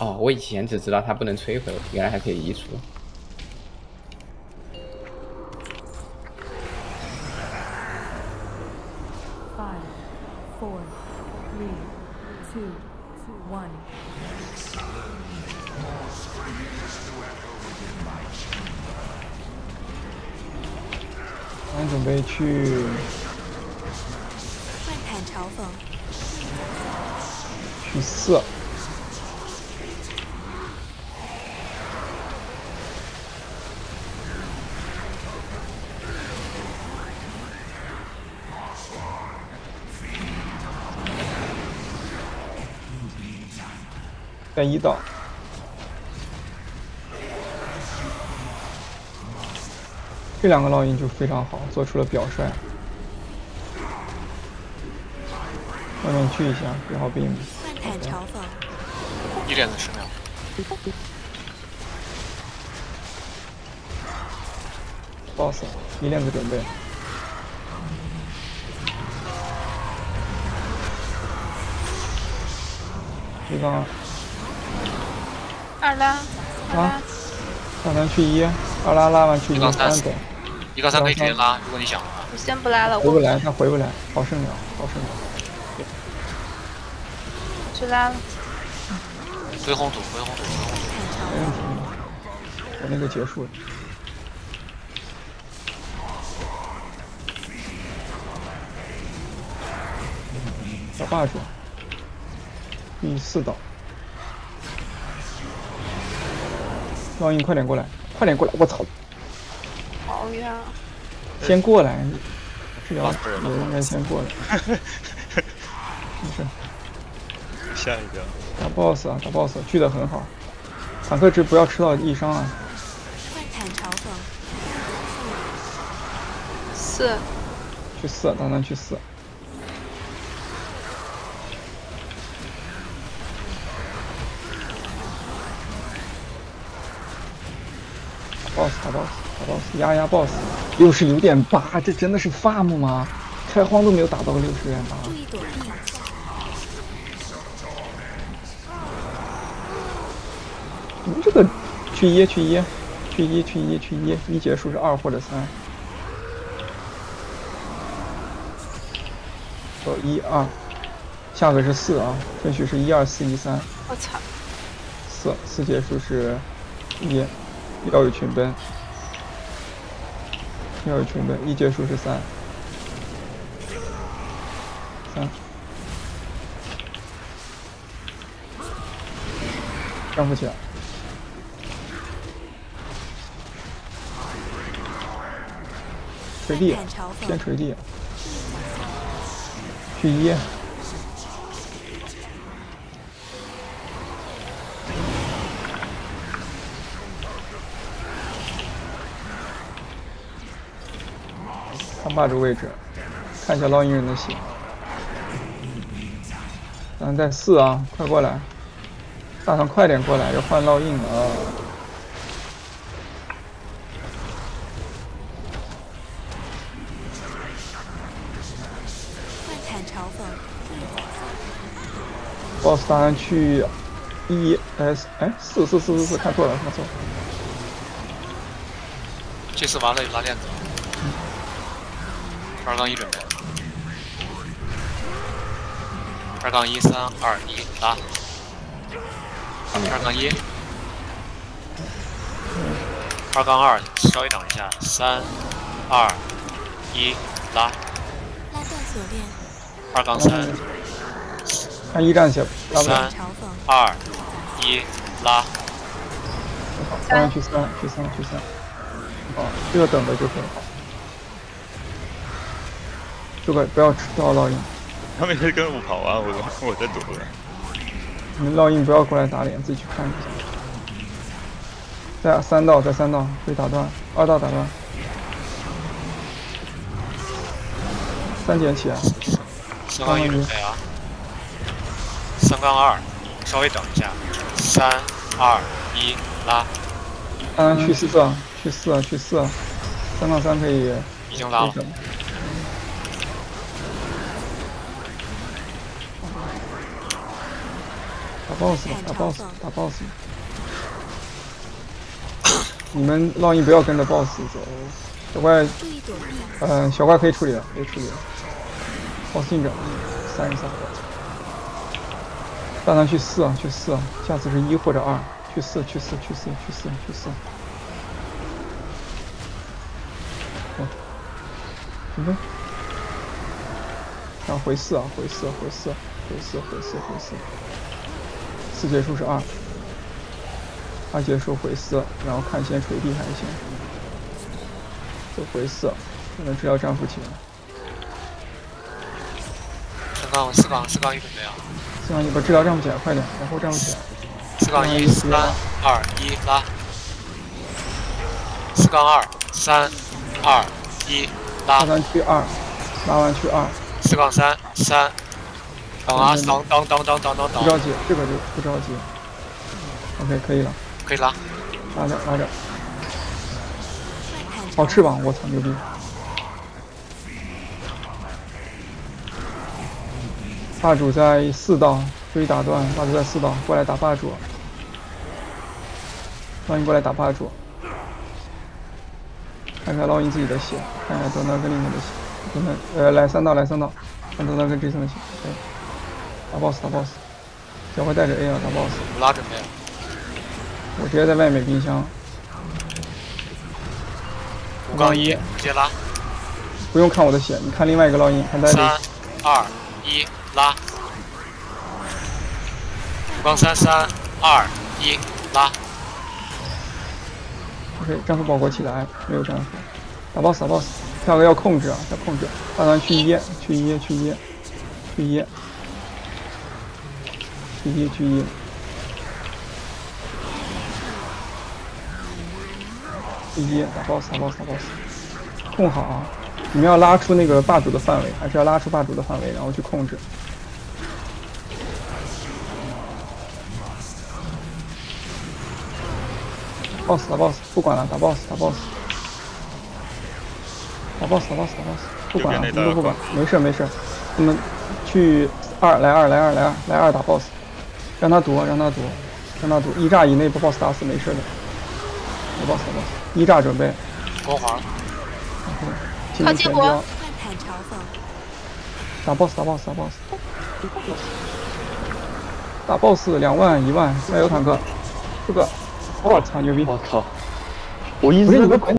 哦，我以前只知道它不能摧毁，原来还可以移除。咱准备去去四，在一道。这两个烙印就非常好，做出了表率。外面去一下，别好兵。换坦嘲讽，一连子十秒，boss 一链子准备。一杠二拉，二拉啊，大咱去一，二拉拉完去一一杠三三走，一杠三可以直接拉，如果你想的话。我先不拉了，我回不来，他回不来，好胜了，好胜了。去拉了。回红土，回红土，回红土。没问讽，题，我那个结束了。小霸主，第四道，烙印快点过来，快点过来！我操，好远啊！先过来，是要拉不人了应该先过来。没事，下一个打 boss 啊，打 boss，聚的很好。坦克值不要吃到一伤啊！换坦嘲讽，四，去四，当然去四。Boss 打 boss 打 boss 压压 boss，六十九点八，这真的是 farm 吗？开荒都没有打到个六十点八。注意躲避，你们这个去一去一去一去一去一，一结束是二或者三。走一二，下个是四啊，顺序是一二四一三，我操！四四结束是一，要有群奔，要有群奔，一结束是三，三，站不起来。锤地，先锤地，去一，霸主位置，看一下烙印人的血。咱在四啊，快过来！大唐快点过来，要换烙印了啊！换坦嘲讽，boss 大唐去 E S 哎四四四四四看错了看错了，这次完了有拉链子。二杠一准备。二杠一三二一拉。二杠一。二杠二稍微等一下，三二一拉。拉断锁链，二杠三看一站血，拉不了，三，二一拉。好，当然去三去三去三，好，这个等的就很好，这个不要吃掉烙印，他们在跟我跑啊，我我在躲了。你们烙印不要过来打脸，自己去看一下。在三道，在三道被打断，二道打断，三捡起来，三杠一准备啊。三杠二，稍微等一下。三二一拉，当然去四啊，去四啊，去四啊，三杠三可以已经拉了。整。打 boss 吧，打 boss，打 boss。你们烙印不要跟着 boss 走，小怪，注意躲避，嗯、小怪可以处理的，可以处理的。boss 进展，三十三。大胆去四啊，去四啊，下次是一或者二，去四，去四，去四，去四，去四。好，准备。然后回四啊，回四，回四，回四，回四，回四。四结束是二，二结束回四，然后看先锤地还是先，就回四，可能治疗战斧起来。四杠四杠四杠一准备啊！四杠一把治疗站不起来，快点，然后站不起来。四杠一三二一拉，四杠二三二一拉拉，完去二，拉完去二，四杠三三，等啊等等等等等等等，不着急，这个就不着急。OK，可以了，可以拉。拉着拉着，好翅膀，我操，牛逼！霸主在四道，注意打断，霸主在四道，过来打霸主。烙印过来打霸主，看看烙印自己的血，看看德纳跟里面的血，德纳呃来三道来三道，看德纳跟 Jason 的血，对，打 boss 打 boss，小怪带着 A 啊打 boss，我拉准备了，我直接在外面冰箱，五杠一直接拉，不用看我的血，你看另外一个烙印，看带着三二一拉，五杠三三二一拉，OK，战斧保国起来，没有战斧，打 boss 打 boss，跳个要控制啊，要控制，大团去一，去一，去一，去一，去一，去一，去一，打 boss 打 boss 打 boss，控好啊，你们要拉出那个霸主的范围，还是要拉出霸主的范围，然后去控制。boss 打 boss，不管了，打 boss 打 boss，打 boss 打 boss 打 boss，不管了，右边那道你们都不管，没事没事，你们去二来二来二来二来二打 boss，让他躲让他躲让他躲，一炸以内把 boss 打死没事的，打 boss 打 boss，一炸准备，光环，进入全靠近我标，换坦嘲讽，打 boss 打 boss 打 boss，打 boss 两万一万，加油坦克，这个，我操牛逼！我操！我一直不是你们管